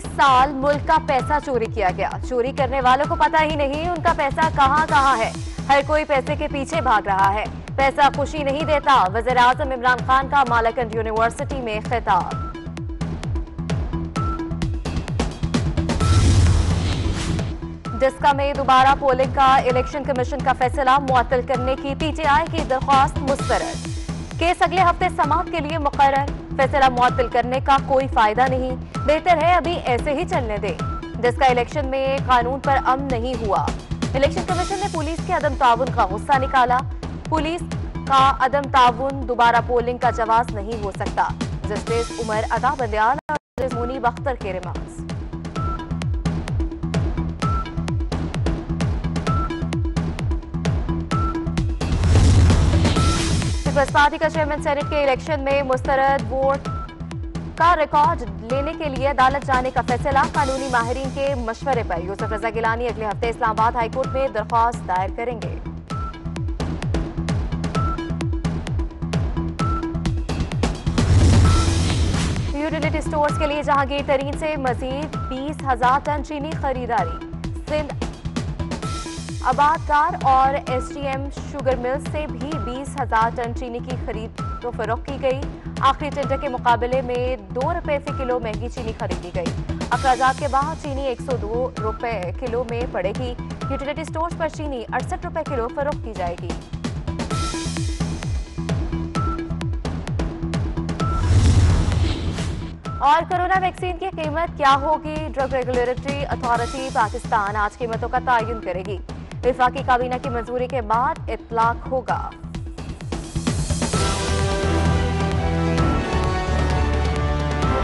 साल मुल्क का पैसा चोरी किया गया। चोरी करने वालों को पता ही नहीं उनका पैसा कहाँ कहाँ है। हर कोई पैसे के पीछे भाग रहा है। पैसा खुशी नहीं देता, वज़ीर इमरान खान का मालकंड यूनिवर्सिटी में खिताब। डिस्का में दोबारा पोलिंग का इलेक्शन कमीशन का फैसला मुअत्तल करने की पीटीआई की दरख्वास्त मुस्तरद। केस अगले हफ़्ते समाप्त के लिए मुकर फैसला मुअत्तल करने का कोई फ़ायदा नहीं। बेहतर है अभी ऐसे ही चलने दे। जिसका इलेक्शन में कानून पर अम नहीं हुआ। इलेक्शन कमीशन ने पुलिस के अदम ताउन का गुस्सा निकाला। पुलिस का अदम ताउन दोबारा पोलिंग का जवाब नहीं हो सकता। जस्टिस उमर अदा बदयाल और जस्टिस मुनीब अख्तर के रिमार्क्स। पीपल्स पार्टी का चेयरमैन सेनेट के इलेक्शन में मुस्तरद वोट का रिकॉर्ड लेने के लिए अदालत जाने का फैसला। कानूनी माहरीन के मशवरे पर यूसुफ रजा गिलानी अगले हफ़्ते इस्लामाबाद हाईकोर्ट में दरख्वास्त दायर करेंगे। यूटिलिटी स्टोर्स के लिए जहांगीर तरीन से मजीद बीस हज़ार टन चीनी खरीदारी। सिंध आबादकार और एसडीएम शुगर मिल्स से भी बीस हज़ार टन चीनी की खरीद तो फरोख की गई। आखिरी टेंडर के मुकाबले में दो रुपए फ़ी किलो महँगी चीनी खरीदी गई। अखराज के बाद चीनी एक सौ दो रुपए किलो में पड़ेगी। यूटिलिटी स्टोर्स पर चीनी अड़सठ रुपए किलो फरोख्त की जाएगी। और कोरोना वैक्सीन की कीमत क्या होगी? ड्रग रेगुलेटरी अथॉरिटी पाकिस्तान, आज कीमतों का तयन करेगी। विफाकी काबीना की मंजूरी के बाद इतलाक होगा।